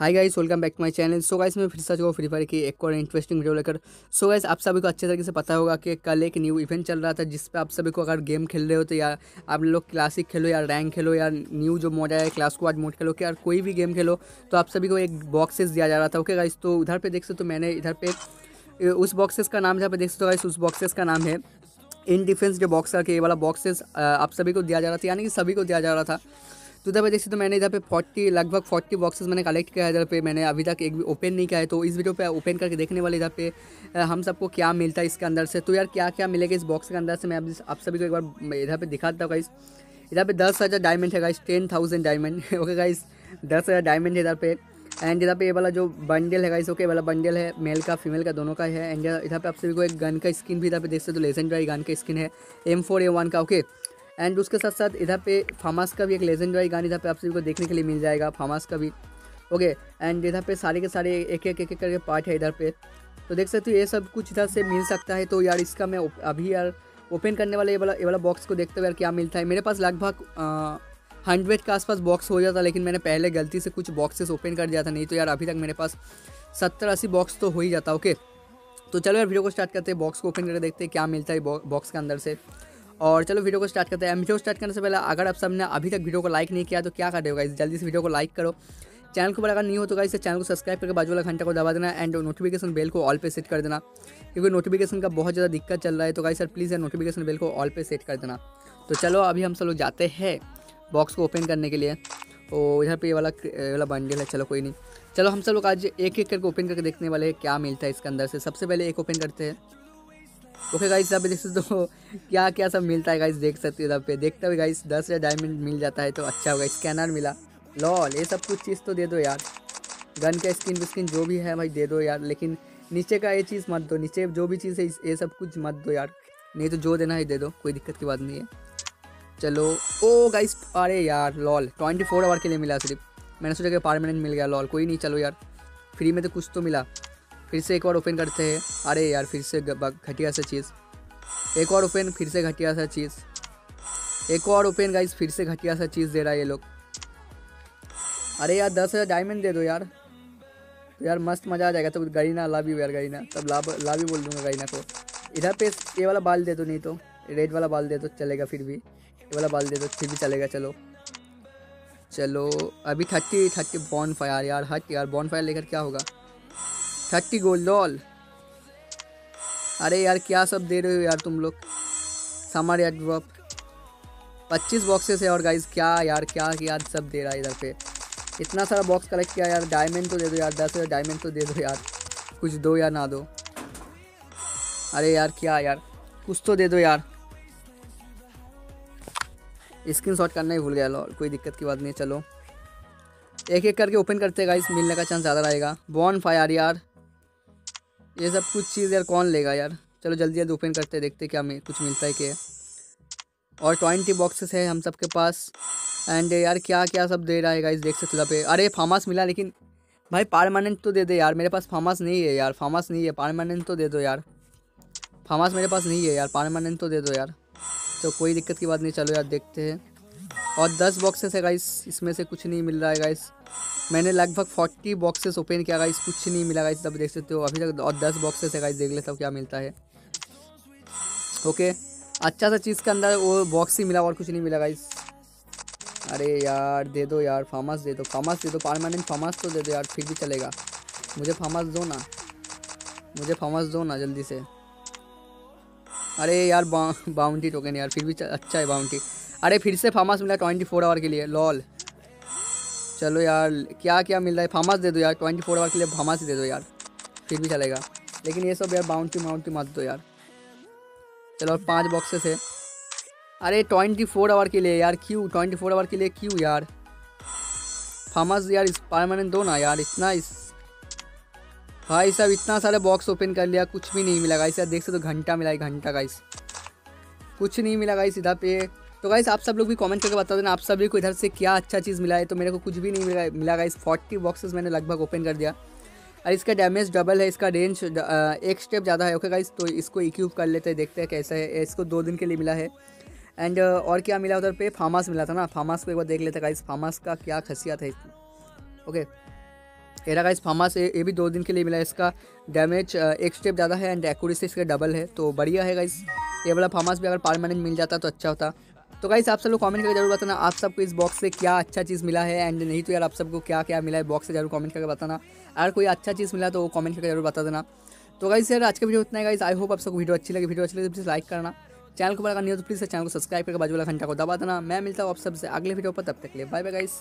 Hi guys welcome back to my channel so guys मैं फिर से चुका फ्री फायर की एक और इंटरेस्टिंग वीडियो लेकर सो गाइस आप सभी को अच्छे तरीके से पता होगा कि कल एक न्यू इवेंट चल रहा था, जिस पे आप सभी को अगर गेम खेल रहे हो तो या आप लोग क्लासिक खेलो या रैंक खेलो या न्यू जो मोड है क्लास को आज मोड खेलो कि यार कोई भी गेम खेलो तो आप सभी को एक बॉक्सेस दिया जा रहा था। ओके गाइस तो उधर पर देख सकते तो मैंने इधर पे उस बॉक्सेस का नाम जहाँ पे देख सकते हो गाइस उस बॉक्सेस का नाम है इन डिफेंस जो बॉक्स का ये वाला बॉक्सेस आप सभी को दिया जा रहा था, यानी कि सभी को दिया जा रहा था। तो इधर पे देखिए तो मैंने इधर पे फोर्टी लगभग फोर्टी बॉक्सेस मैंने कलेक्ट किया है इधर पे। मैंने अभी तक एक भी ओपन नहीं किया है। तो इस वीडियो पे ओपन करके देखने वाले इधर पे हम सबको क्या मिलता है इसके अंदर से। तो यार क्या क्या मिलेगा इस बॉक्स के अंदर से? मैं अभी आप सभी को एक बार इधर पे दिखाता हूँ गाइस इधर पे दस हज़ार डायमंड है guys ten thousand diamond okay guys दस हज़ार डायमंड है इधर पे। एंड इधर पे ये वाला जो बंडल है गाइस ओके वाला बंडल है मेल का फीमेल का, दोनों का है। एंड इधर पे आप सभी को एक गन का स्किन भी इधर पे देख सकते हो लेजेंडरी गन का स्किन है। एम फोर ए वन का ओके एंड उसके साथ साथ इधर पे फामास का भी एक लेजेंडरी गान इधर पे आप सभी को देखने के लिए मिल जाएगा फामास का भी। ओके एंड इधर पे सारे के सारे एक एक एक एक करके पार्ट है इधर पे। तो देख सकते हो ये सब कुछ इधर से मिल सकता है। तो यार इसका मैं अभी यार ओपन करने वाला ये वाला ये वाला बॉक्स को देखते हुए यार क्या मिलता है। मेरे पास लगभग हंड्रेड के आसपास बॉक्स हो जाता, लेकिन मैंने पहले गलती से कुछ बॉक्सेस ओपन कर दिया था, नहीं तो यार अभी तक मेरे पास सत्तर अस्सी बॉक्स तो हो ही जाता ओके तो चलो यार वीडियो को स्टार्ट करते हैं बॉक्स को ओपन करके देखते हैं क्या मिलता है बॉक्स के अंदर से। और चलो वीडियो को स्टार्ट करते हैं। वीडियो स्टार्ट करने से पहले अगर आप सबने अभी तक वीडियो को लाइक नहीं किया तो क्या कर होगा इस जल्दी से वीडियो को लाइक करो। चैनल को अगर नहीं हो तो इसे चैनल को सब्सक्राइब करके बाजू वाला घंटा को दबा देना एंड नोटिफिकेशन बेल को ऑल पे सेट कर देना। क्योंकि नोटिफिकेशन का बहुत ज़्यादा दिक्कत चल रहा है तो गाइस सर प्लीज़ यार नोटिफिकेशन बेल को ऑल पे सेट कर देना। तो चलो, अभी हम सब लोग जाते हैं बॉक्स को ओपन करने के लिए। और इधर पे ये वाला ये वाला बंडल है, चलो कोई नहीं। चलो, हम सब लोग आज एक एक करके ओपन करके देखने वाले हैं, क्या मिलता है इसके अंदर से। सबसे पहले एक ओपन करते हैं। ओके गाइस यहाँ पे देख सकते हो क्या क्या सब मिलता है गाइस देख सकते हो यहाँ पे। देखते हुए गाइस दस हज़ार डायमंड मिल जाता है तो अच्छा होगा स्कैनर मिला। लॉल ये सब कुछ चीज़ तो दे दो यार। गन का स्किन विस्किन जो भी है भाई, दे दो यार। लेकिन नीचे का ये चीज़ मत दो, नीचे जो भी चीज़ है ये सब कुछ मत दो यार। नहीं तो जो देना है, दे दो, कोई दिक्कत की बात नहीं है। चलो, ओ गाइस अरे यार लॉल ट्वेंटी फोर आवर के लिए मिला सिर्फ़। मैंने सोचा कि परमानेंट मिल गया लॉल कोई नहीं, चलो यार। फ्री में तो कुछ तो मिला। फिर से एक और ओपन करते हैं। अरे यार, फिर से घटिया सा चीज़। एक और ओपन, फिर से घटिया सा चीज़। एक और ओपन गाइस फिर से घटिया सा चीज़ दे रहा है ये लोग। अरे यार, दस हज़ार डायमंड दे दो यार। तो यार, मस्त मज़ा आ जाएगा। तब तो गरीना ला भी यार, गरीना। तब ला ला भी बोल दूँगा गरीना को। इधर पे ये वाला बाल दे दो, नहीं तो। रेड वाला बाल दे दो, चलेगा फिर भी। ये वाला बाल दे दो, फिर भी चलेगा, चलो। चलो, अभी थर्टी थर्टी बॉन फायर यार, हट यार। बॉन फायर लेकर क्या होगा? Thirty gold, lol. अरे यार, क्या सब दे रहे हो यार तुम लोग? समर यार ड्रॉप पच्चीस बॉक्सेस है और गाइज़ क्या यार क्या यार सब दे रहा है इधर पे? इतना सारा बॉक्स कलेक्ट किया यार डायमंड तो दे दो यार, दस हज़ार डायमंड तो दे दो यार। कुछ दो या ना दो। अरे यार, क्या यार? कुछ तो दे दो यार। स्क्रीन शॉट करना ही भूल गया लॉल कोई दिक्कत की बात नहीं, चलो। एक एक करके ओपन करते गाइस मिलने का चांस ज़्यादा रहेगा। बॉन फायर यार। ये सब कुछ चीज़ यार कौन लेगा यार? चलो जल्दी जल्दी ओपन करते देखते क्या में, कुछ मिलता है क्या। और ट्वेंटी बॉक्सेस है हम सब के पास। एंड यार क्या क्या सब दे रहा है गाइस देख सकते पे। अरे फार्मास मिला लेकिन भाई पारमानेंट तो दे दे यार, मेरे पास फार्मास नहीं है यार फार्मास नहीं है पारमानेंट तो दे दो यार। फार्मास मेरे पास नहीं है यार पारमानेंट तो दे दो यार। तो कोई दिक्कत की बात नहीं, चलो यार देखते हैं। और दस बॉक्सेस है गाइस इसमें से कुछ नहीं मिल रहा है गाइस मैंने लगभग फोर्टी बॉक्सेस ओपन किया गाइस कुछ नहीं मिला गाइस तब देख सकते हो अभी तक। और दस बॉक्सेस है गाइस देख लेता हूँ क्या मिलता है। ओके अच्छा सा चीज़ के अंदर वो बॉक्स ही मिला और कुछ नहीं मिला गाइस अरे यार, दे दो यार फार्मास दे दो फार्मास दे दो परमानेंट फार्मास तो दे दो यार, फिर भी चलेगा। मुझे फार्मास दो ना, मुझे फार्मास दो ना जल्दी से। अरे यार बाउंटी टोकन यार, फिर भी अच्छा है बाउंटी अरे फिर से फार्मास मिला ट्वेंटी फोर आवर के लिए, लॉल। चलो यार क्या क्या मिल रहा है? फार्मास दे दो यार, ट्वेंटी फोर आवर के लिए फार्मास दे दो यार। फिर भी चलेगा। लेकिन ये सब यार बाउंड्री माउंड्री मत दो यार। चलो पाँच बॉक्सेस है। अरे ट्वेंटी फोर आवर के लिए यार, क्यों? ट्वेंटी फोर आवर के लिए क्यों यार? फार्मास यार, इस परमानेंट दो ना यार, इतना इस भाई साहब, इतना सारे बॉक्स ओपन कर लिया, कुछ भी नहीं मिला गाइस यार, देख सकते तो घंटा मिला है, घंटा गाइस कुछ नहीं मिला गाइस इधर पे। तो गाइस आप सब लोग भी कमेंट करके बता देना आप सभी को इधर से क्या अच्छा चीज़ मिला है? तो मेरे को कुछ भी नहीं मिला मिला गाइस फोर्टी बॉक्सेस मैंने लगभग ओपन कर दिया। और इसका डैमेज डबल है, इसका रेंज एक स्टेप ज़्यादा है ओके गाइस तो इसको इक्यूब कर लेते हैं, देखते हैं कैसा है। इसको दो दिन के लिए मिला है। एंड और क्या मिला उधर पे? फार्मास मिला था ना फार्मास को एक बार देख लेते गाइस फार्मास का क्या खसियत है ओके एरा गाइस फार्मास ये भी दो दिन के लिए मिला है इसका डैमेज एक स्टेप ज़्यादा है एंड एक्यूरेसी इसका डबल है। तो बढ़िया है गाइस ये वाला फार्मास भी अगर परमानेंट मिल जाता तो अच्छा होता। तो गाइस आप सब लोग कमेंट करके ज़रूर बताना, आप सबको इस बॉक्स से क्या अच्छा चीज़ मिला है एंड नहीं तो यार आप सबको क्या क्या मिला है बॉक्स से ज़रूर कमेंट करके बताना। अगर कोई अच्छा चीज़ मिला तो वो कमेंट करके ज़रूर बता देना। तो गाइस यार आज का वीडियो इतना है गाइस आई होप आप सबको वीडियो अच्छी लगी। वीडियो अच्छी लगी तो प्लीज़ लाइक करना। चैनल को बड़ा नहीं हो तो प्लीज़ चैनल को सब्सक्राइब करके बाजू वाला घंटा को दबा देना। मैं मिलता हूँ आप सबसे अगले वीडियो पर, तब तक के लिए बाय बाय गाइस